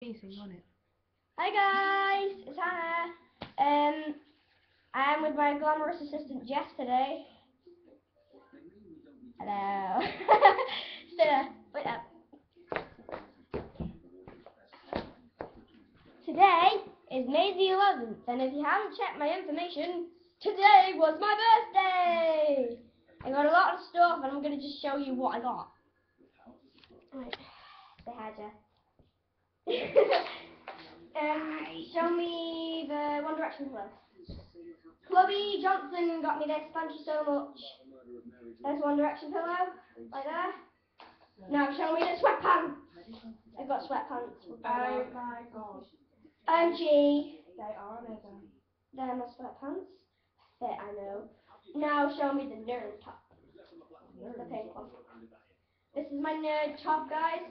Facing on it. Hi guys, it's Hannah. Um, I'm with my glamorous assistant Jess today. Hello. Sit there. Wait up. Today is May the 11th, and if you haven't checked my information, today was my birthday. I got a lot of stuff, and I'm gonna just show you what I got. Right. Say hi, Jess. um, show me the One Direction pillow. Chloe Johnson got me this. Thank you so much. There's One Direction pillow, right there. Now show me the sweatpants. I got sweatpants. Oh my god. OG. They are amazing. They're my sweatpants. Fit, I know. Now show me the nerd top. The pink one. This is my nerd top, guys.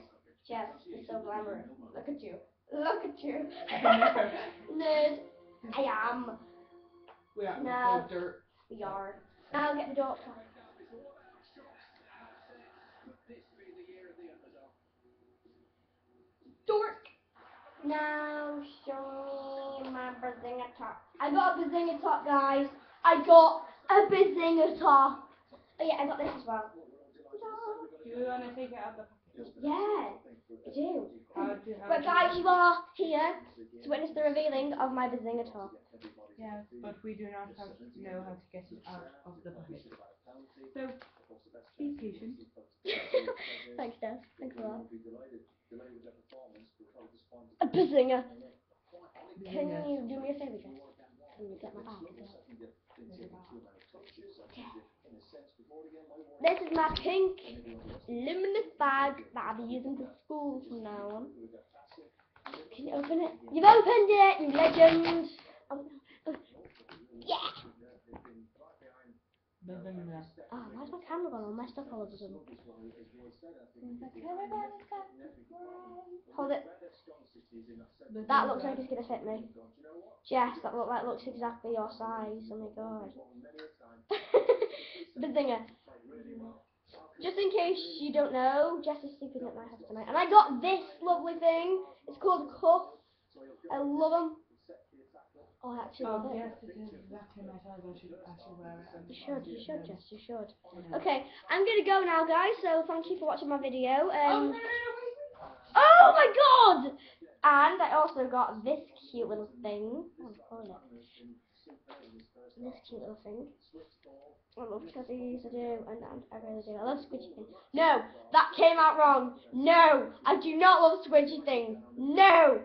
So glamorous. Look at you. Look at you. nerd. I am. We are No. dirt. We are. Now get the door. Dork. Now show me my Bazinga top. I got a Bazinga top, guys. I got a Bazinga top. Oh yeah, I got this as well. Do you want to take it out of the? Yeah, I do. How do how But guys, you are here to witness the revealing of my Bazinga top. Yes, but we do not have know how to get it out of the bucket. So, be patient. Thanks, Des. Thanks a lot. A Bazinga. Can you do me a favor, Jess? Can you get my bag? This is my pink luminous bag that I'll be using for school from now on. Can you open it? You've opened it, you legend! Oh, yeah! Oh, why's my camera gone all messed up all of a sudden? Hold it. That looks like it's gonna fit me. Jess, that look like looks exactly your size. Oh my god. the Bazinga. Just in case you don't know, Jess is sleeping at my house tonight. And I got this lovely thing. It's called cuff. I love them. Oh, I actually love Oh, it. yes, it is exactly my size. I should wear it. You should, you should, Jess, you should. Okay, I'm gonna go now, guys. So thank you for watching my video. Oh, Um, oh my god! And I also got this cute little thing. Oh. This cute little thing. I love teddies, I do, and, and I really do. I love squidgy things. No, that came out wrong. No, I do not love squidgy things. No.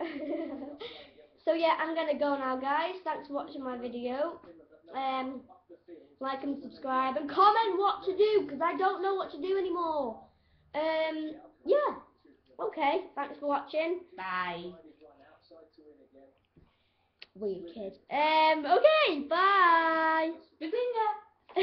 so yeah, I'm gonna go now, guys. Thanks for watching my video. Um, like and subscribe and comment what to do because I don't know what to do anymore. Um, yeah. Okay. Thanks for watching. Bye. Weird kid. Um. Okay. Bye.